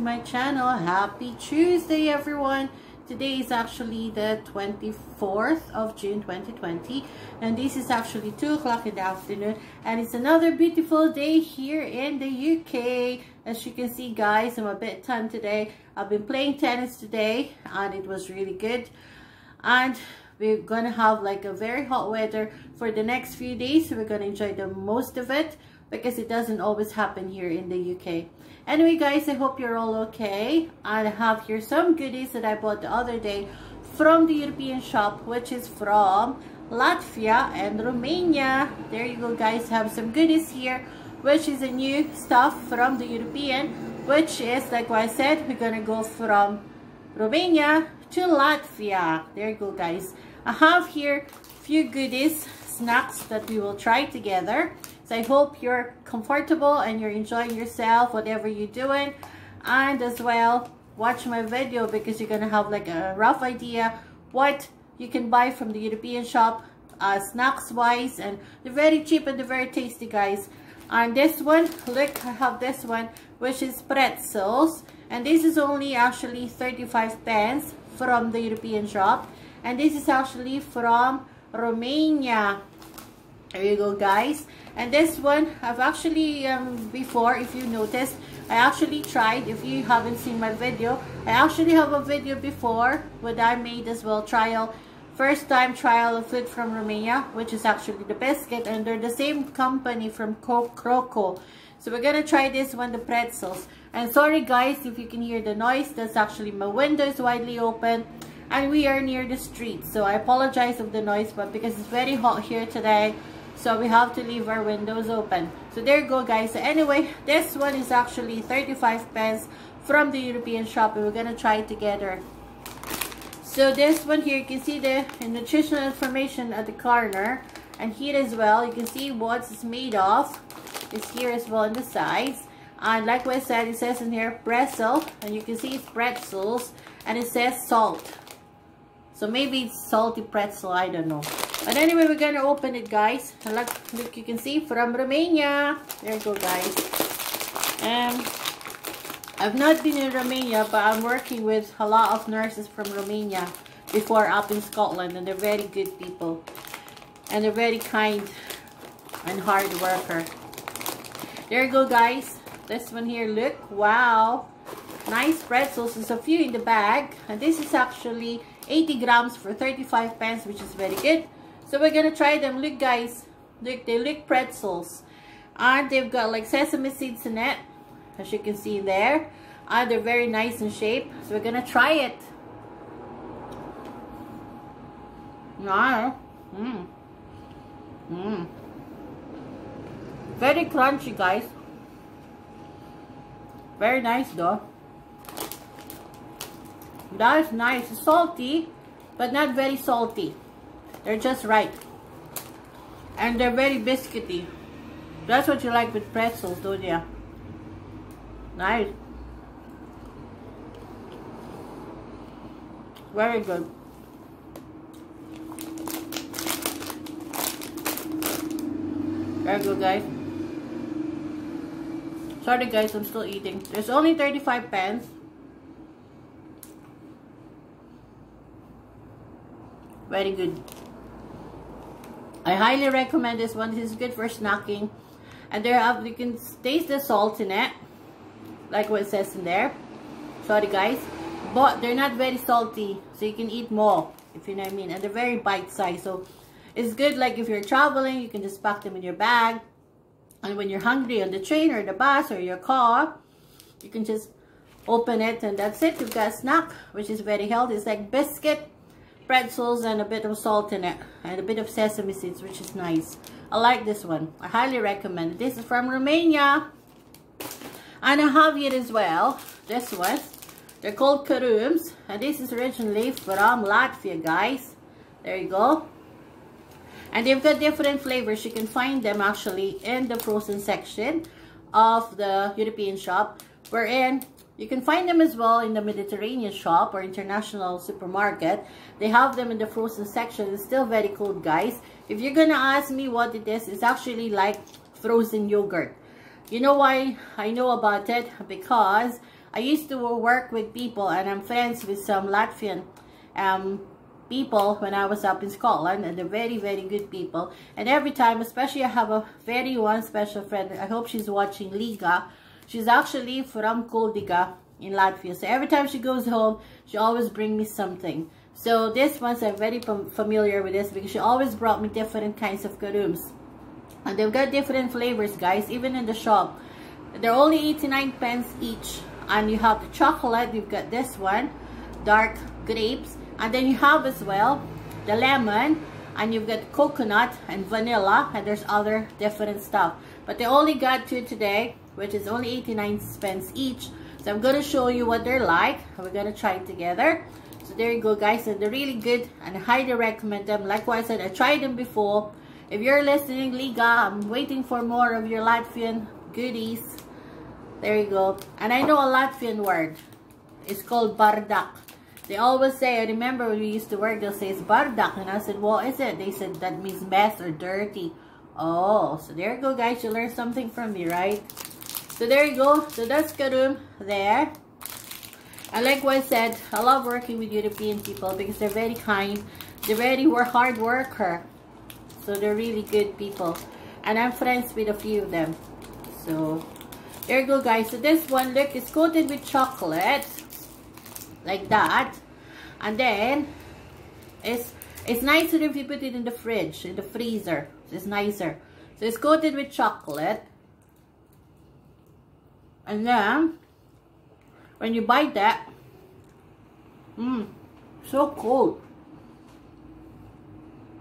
my channel. Happy Tuesday everyone. Today is actually the 24th of June 2020 and this is actually 2 o'clock in the afternoon and it's another beautiful day here in the UK. As you can see guys, I'm a bit tan today. I've been playing tennis today and it was really good. And we're gonna have like a very hot weather for the next few days so we're gonna enjoy the most of it because it doesn't always happen here in the UK. Anyway guys, I hope you're all okay. I have here some goodies that I bought the other day from the European shop which is from Latvia and Romania. There you go guys, have some goodies here which is a new stuff from the European which is like what I said, we're gonna go from Romania to Latvia. There you go guys. I have here few goodies, snacks that we will try together. So I hope you're comfortable and you're enjoying yourself, whatever you're doing. And as well, watch my video because you're going to have like a rough idea what you can buy from the European shop uh, snacks wise and they're very cheap and they're very tasty guys. And this one look i have this one which is pretzels. And this is only actually 35 pence from the european shop. And this is actually from romania there you go guys and this one i've actually um, before if you noticed i actually tried if you haven't seen my video i actually have a video before what i made as well trial first time trial of it from romania which is actually the biscuit and they're the same company from Croco. so we're gonna try this one the pretzels and sorry guys if you can hear the noise that's actually my window is widely open and we are near the street so i apologize of the noise but because it's very hot here today so we have to leave our windows open. So there you go guys. So anyway this one is actually 35 pence from the european shop and we're gonna try it together. So this one here you can see the nutritional information at the corner and here as well. You can see what it's made of. It's here as well on the sides. And like I said it says in here pretzel. And you can see it's pretzels. And it says salt. So maybe it's salty pretzel. I don't know but anyway, we're gonna open it, guys. Look, you can see from Romania. There you go, guys. Um, I've not been in Romania, but I'm working with a lot of nurses from Romania before up in Scotland, and they're very good people. And they're very kind and hard worker. There you go, guys. This one here, look, wow. Nice pretzels. There's a few in the bag. And this is actually 80 grams for 35 pence, which is very good. So we're gonna try them. Look guys, look, they look pretzels. And they've got like sesame seeds in it, as you can see there. And they're very nice in shape. So we're gonna try it. Wow. Mmm. Mmm. Very crunchy guys. Very nice though. That is nice. Salty, but not very salty. They're just right. And they're very biscuity. That's what you like with pretzels, don't you? Nice. Very good. Very good, guys. Sorry, guys, I'm still eating. There's only 35 pence. Very good. I highly recommend this one. This is good for snacking. And there have, you can taste the salt in it. Like what it says in there. Sorry guys. But they're not very salty. So you can eat more. If you know what I mean. And they're very bite-sized. So it's good like if you're traveling. You can just pack them in your bag. And when you're hungry on the train or the bus or your car. You can just open it and that's it. You've got a snack. Which is very healthy. It's like biscuit pretzels and a bit of salt in it and a bit of sesame seeds which is nice. I like this one. I highly recommend this is from Romania. And I have it as well. This one. They're called Karums and this is originally from Latvia guys. There you go. And they've got different flavors. You can find them actually in the frozen section of the European shop. Wherein you can find them as well in the Mediterranean shop or international supermarket. They have them in the frozen section. It's still very cold, guys. If you're gonna ask me what it is, it's actually like frozen yogurt. You know why I know about it? Because I used to work with people and I'm friends with some Latvian um, people when I was up in Scotland and they're very, very good people. And every time, especially I have a very one special friend, I hope she's watching Liga. She's actually from Kuldiga in Latvia. So every time she goes home, she always bring me something. So this one's I'm very familiar with this because she always brought me different kinds of karums. And they've got different flavors, guys, even in the shop. They're only 89 pence each. And you have the chocolate, you've got this one, dark grapes. And then you have as well the lemon, and you've got coconut and vanilla, and there's other different stuff. But they only got two today, which is only 89 cents each. So I'm going to show you what they're like. We're going to try it together. So there you go, guys. And they're really good, and I highly recommend them. Like what I said, I tried them before. If you're listening, Liga, I'm waiting for more of your Latvian goodies. There you go. And I know a Latvian word. It's called bardak. They always say, I remember when we used to work, they'll say it's bardak. And I said, what is it? They said that means mess or dirty. Oh, so there you go, guys. You learned something from me, right? So there you go. So that's Karum there. And like I said, I love working with European people because they're very kind. They're very hard worker. So they're really good people. And I'm friends with a few of them. So there you go guys. So this one, look, it's coated with chocolate. Like that. And then it's it's nicer if you put it in the fridge, in the freezer. It's nicer. So it's coated with chocolate. And then when you bite that, mmm, so cold.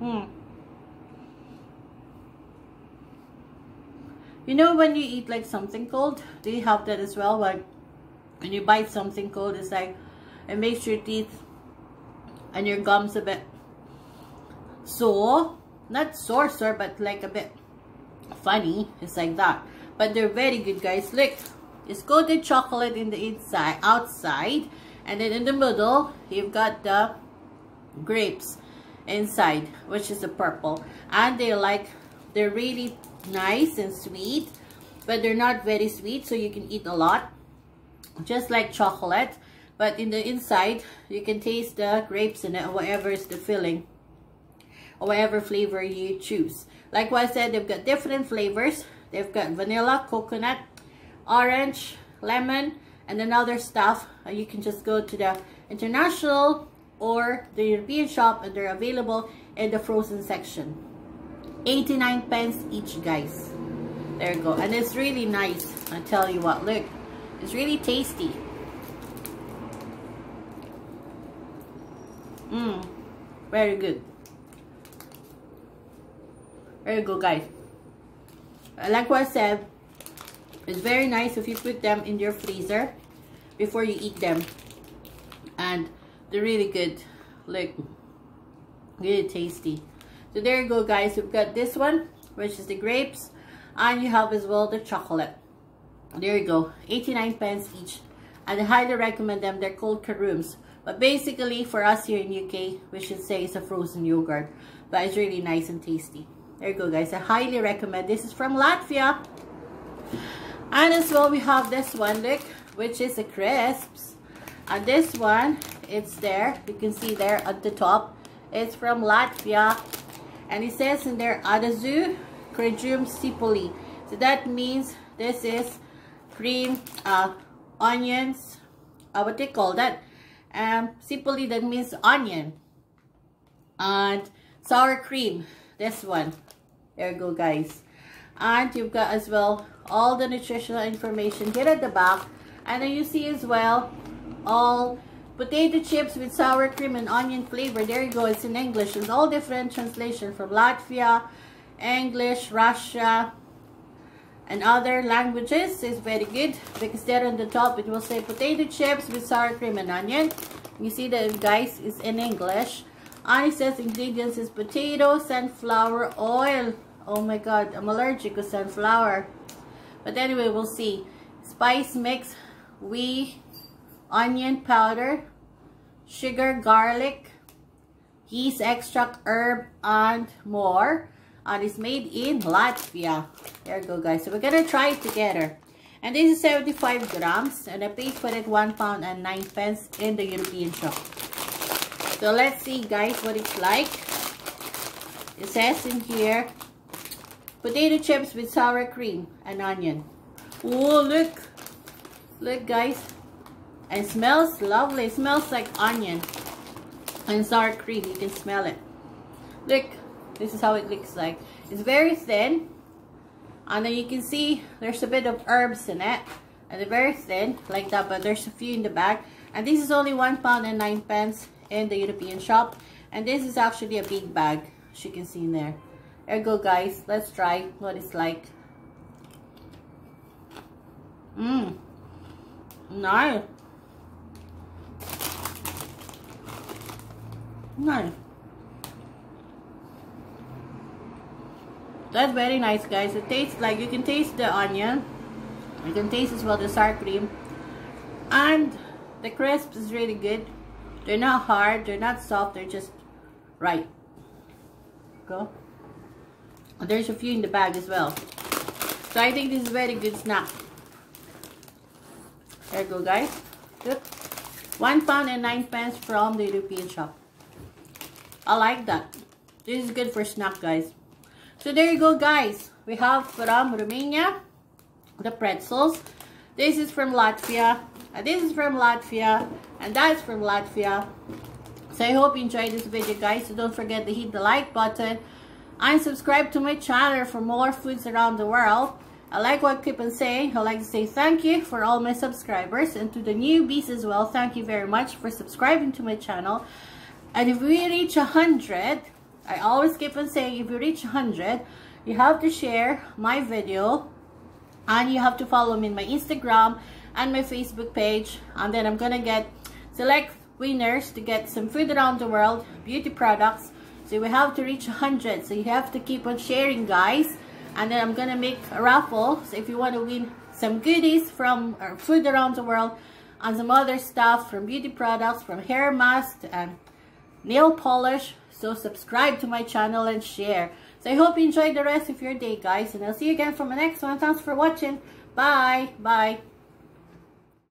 Mmm. You know when you eat like something cold, do you have that as well? Like when you bite something cold, it's like it makes your teeth and your gums a bit sore. Not sore, sore, but like a bit funny. It's like that. But they're very good, guys. Look, it's coated chocolate in the inside, outside. And then in the middle, you've got the grapes inside, which is the purple. And they're like, they're really nice and sweet but they're not very sweet so you can eat a lot just like chocolate but in the inside you can taste the grapes in it whatever is the filling or whatever flavor you choose like what I said they've got different flavors they've got vanilla coconut orange lemon and then other stuff. Uh, you can just go to the international or the European shop and they're available in the frozen section. 89 pence each guys. There you go. And it's really nice i tell you what. Look it's really tasty. Mmm very good. Very good guys. Like what i said it's very nice if you put them in your freezer before you eat them and they're really good look really tasty so there you go guys. We've got this one, which is the grapes. And you have as well the chocolate. There you go. 89 pence each. And I highly recommend them. They're called Karums. But basically, for us here in UK, we should say it's a frozen yogurt. But it's really nice and tasty. There you go, guys. I highly recommend. This is from Latvia. And as well, we have this one, look, which is a crisps. And this one, it's there. You can see there at the top. It's from Latvia and it says in there Adazu Crejum Sipoli so that means this is cream uh, onions uh, what they call that um, Sipoli that means onion and sour cream this one there you go guys and you've got as well all the nutritional information here at the back and then you see as well all Potato chips with sour cream and onion flavor. There you go. It's in English. It's all different translation from Latvia, English, Russia, and other languages. It's very good because there on the top it will say potato chips with sour cream and onion. You see that guys is in English. And it says ingredients is potato, sunflower oil. Oh my god, I'm allergic to sunflower. But anyway, we'll see. Spice mix, we onion powder, sugar, garlic, yeast extract, herb, and more. And it's made in Latvia. There you go, guys. So we're going to try it together. And this is 75 grams. And I paid for it 1 pound and 9 pence in the European shop. So let's see guys what it's like. It says in here, potato chips with sour cream and onion. Oh, look. Look guys. It smells lovely. It smells like onion and sour cream. You can smell it. Look, this is how it looks like. It's very thin. And then you can see there's a bit of herbs in it. And they're very thin, like that, but there's a few in the back. And this is only one pound and nine pence in the European shop. And this is actually a big bag, as you can see in there. There go, guys. Let's try what it's like. Mmm. Nice. Nice. That's very nice, guys. It tastes like you can taste the onion. You can taste as well the sour cream. And the crisp is really good. They're not hard. They're not soft. They're just right. Go. There's a few in the bag as well. So I think this is a very good snack. There you go, guys. Good. One pound and nine pence from the European shop. I like that. This is good for snack, guys. So there you go guys. We have from Romania, the pretzels. This is from Latvia. And this is from Latvia. And that's from Latvia. So I hope you enjoyed this video guys. So don't forget to hit the like button. And subscribe to my channel for more foods around the world. I like what keep on saying. I like to say thank you for all my subscribers. And to the newbies as well, thank you very much for subscribing to my channel. And if we reach 100, I always keep on saying if you reach 100, you have to share my video and you have to follow me in my Instagram and my Facebook page. And then I'm going to get select winners to get some food around the world, beauty products. So we have to reach 100. So you have to keep on sharing, guys. And then I'm going to make a raffle. So if you want to win some goodies from uh, food around the world and some other stuff from beauty products, from hair masks and nail polish, so subscribe to my channel and share. So I hope you enjoyed the rest of your day, guys. And I'll see you again for my next one. Thanks for watching. Bye. Bye.